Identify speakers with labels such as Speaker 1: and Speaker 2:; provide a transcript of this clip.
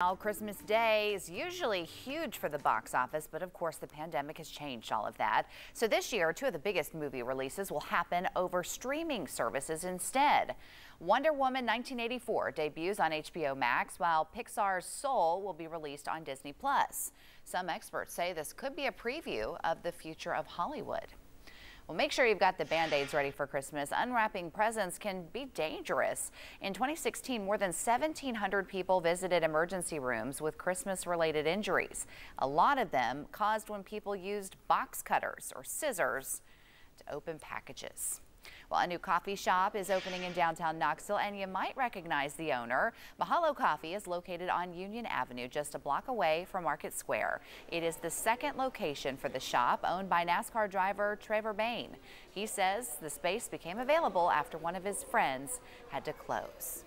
Speaker 1: Now, Christmas Day is usually huge for the box office, but of course the pandemic has changed all of that. So this year, two of the biggest movie releases will happen over streaming services instead. Wonder Woman 1984 debuts on HBO Max, while Pixar's Soul will be released on Disney Plus. Some experts say this could be a preview of the future of Hollywood. Well, make sure you've got the band-aids ready for Christmas. Unwrapping presents can be dangerous. In 2016, more than 1,700 people visited emergency rooms with Christmas-related injuries. A lot of them caused when people used box cutters or scissors to open packages. Well, a new coffee shop is opening in downtown Knoxville, and you might recognize the owner. Mahalo Coffee is located on Union Avenue, just a block away from Market Square. It is the second location for the shop, owned by NASCAR driver Trevor Bayne. He says the space became available after one of his friends had to close.